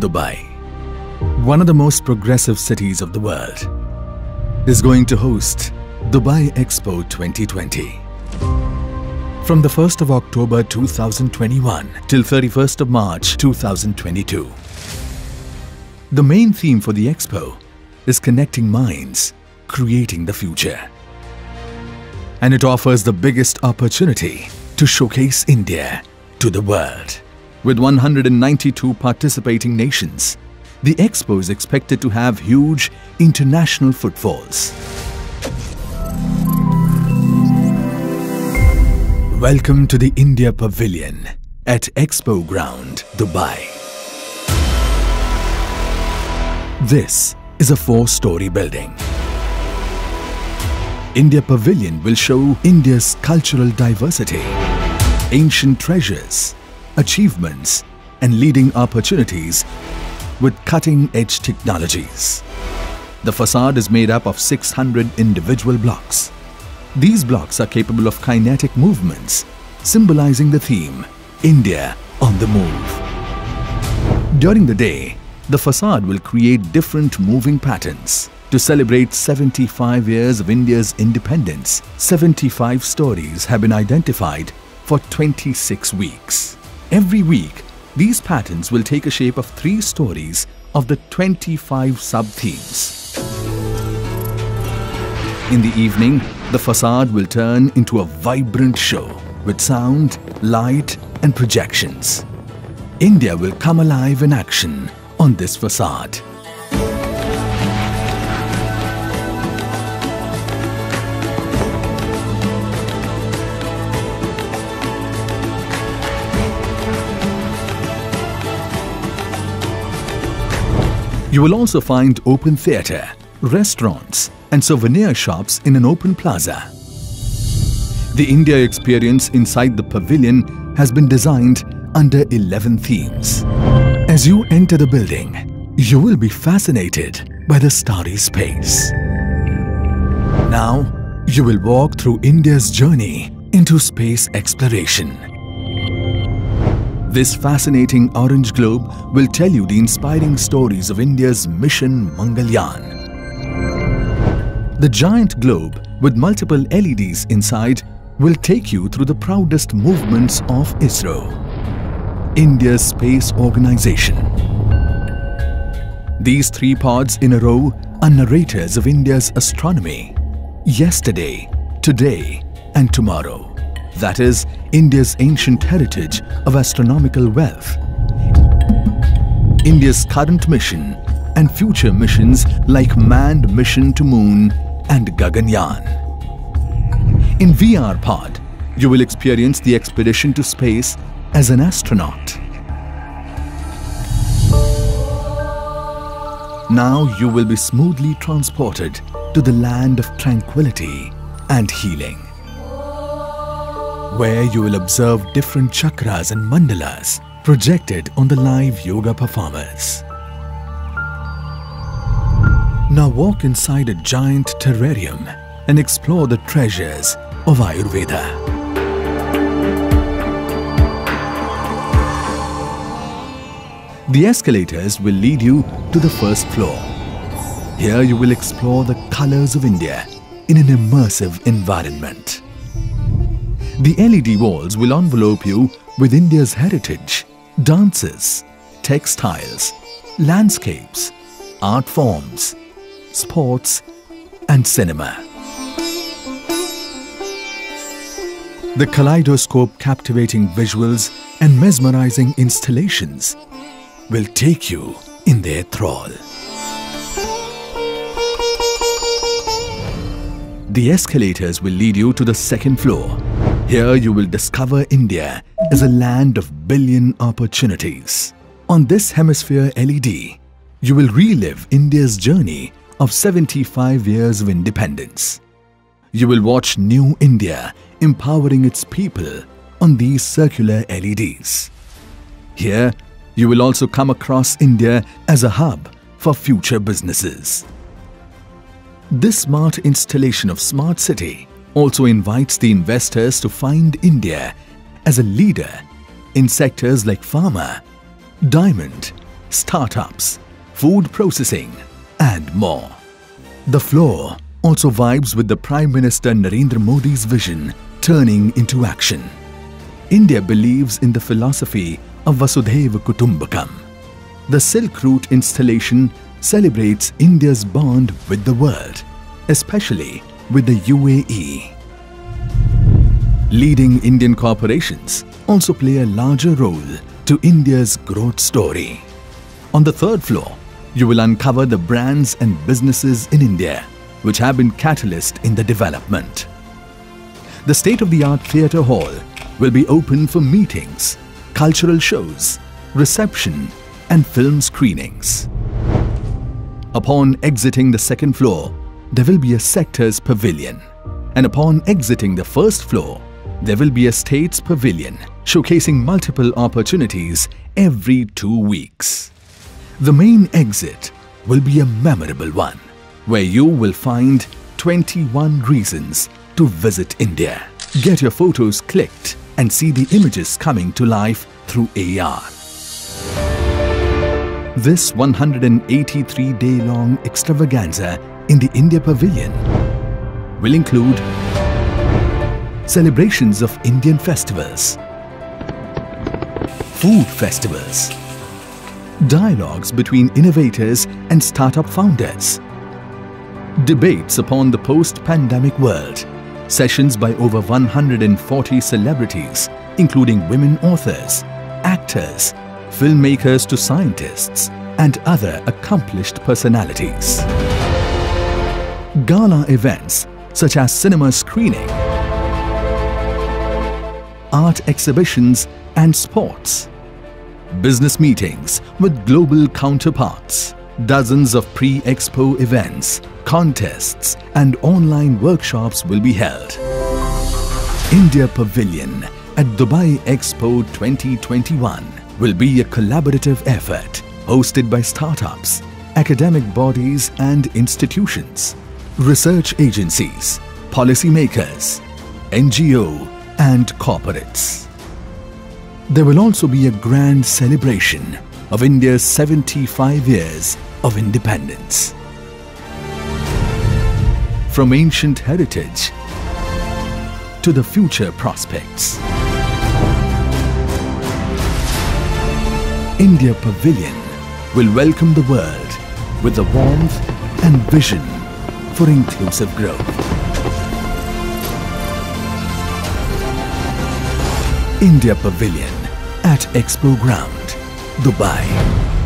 Dubai, one of the most progressive cities of the world, is going to host Dubai Expo 2020. From the 1st of October 2021 till 31st of March 2022. The main theme for the expo is connecting minds, creating the future. And it offers the biggest opportunity to showcase India to the world. With 192 participating nations, the expo is expected to have huge international footfalls. Welcome to the India Pavilion at Expo Ground, Dubai. This is a four-story building. India Pavilion will show India's cultural diversity, ancient treasures, achievements and leading opportunities with cutting-edge technologies. The facade is made up of 600 individual blocks. These blocks are capable of kinetic movements, symbolizing the theme, India on the move. During the day, the facade will create different moving patterns. To celebrate 75 years of India's independence, 75 stories have been identified for 26 weeks. Every week, these patterns will take a shape of three stories of the 25 sub-themes. In the evening, the facade will turn into a vibrant show with sound, light and projections. India will come alive in action on this facade. You will also find open theatre, restaurants and souvenir shops in an open plaza. The India experience inside the pavilion has been designed under 11 themes. As you enter the building, you will be fascinated by the starry space. Now, you will walk through India's journey into space exploration. This fascinating orange globe will tell you the inspiring stories of India's mission Mangalyaan. The giant globe with multiple LEDs inside will take you through the proudest movements of ISRO, India's space organization. These three pods in a row are narrators of India's astronomy, yesterday, today and tomorrow. That is India's ancient heritage of astronomical wealth. India's current mission and future missions like manned mission to moon and Gaganyaan. In VR Pod, you will experience the expedition to space as an astronaut. Now you will be smoothly transported to the land of tranquility and healing where you will observe different chakras and mandalas projected on the live yoga performers. Now walk inside a giant terrarium and explore the treasures of Ayurveda. The escalators will lead you to the first floor. Here you will explore the colors of India in an immersive environment. The LED walls will envelope you with India's heritage, dances, textiles, landscapes, art forms, sports and cinema. The kaleidoscope captivating visuals and mesmerizing installations will take you in their thrall. The escalators will lead you to the second floor here you will discover India as a land of billion opportunities. On this hemisphere LED, you will relive India's journey of 75 years of independence. You will watch New India empowering its people on these circular LEDs. Here, you will also come across India as a hub for future businesses. This smart installation of Smart City also invites the investors to find India as a leader in sectors like pharma, diamond, startups, food processing, and more. The floor also vibes with the Prime Minister Narendra Modi's vision turning into action. India believes in the philosophy of Vasudhaiva Kutumbakam. The Silk Route installation celebrates India's bond with the world, especially with the UAE. Leading Indian corporations also play a larger role to India's growth story. On the third floor, you will uncover the brands and businesses in India which have been catalyst in the development. The state-of-the-art theatre hall will be open for meetings, cultural shows, reception and film screenings. Upon exiting the second floor, there will be a sector's pavilion. And upon exiting the first floor, there will be a state's pavilion showcasing multiple opportunities every two weeks. The main exit will be a memorable one, where you will find 21 reasons to visit India. Get your photos clicked and see the images coming to life through AR. This 183-day-long extravaganza in the India Pavilion will include celebrations of Indian festivals, food festivals, dialogues between innovators and startup founders, debates upon the post-pandemic world, sessions by over 140 celebrities including women authors, actors, filmmakers to scientists and other accomplished personalities. Gala events such as cinema screening, art exhibitions and sports, business meetings with global counterparts, dozens of pre-expo events, contests and online workshops will be held. India Pavilion at Dubai Expo 2021 will be a collaborative effort hosted by startups, academic bodies and institutions, research agencies, policymakers, NGO and corporates. There will also be a grand celebration of India's 75 years of independence. From ancient heritage to the future prospects. India Pavilion will welcome the world with the warmth and vision for inclusive growth. India Pavilion at Expo Ground, Dubai.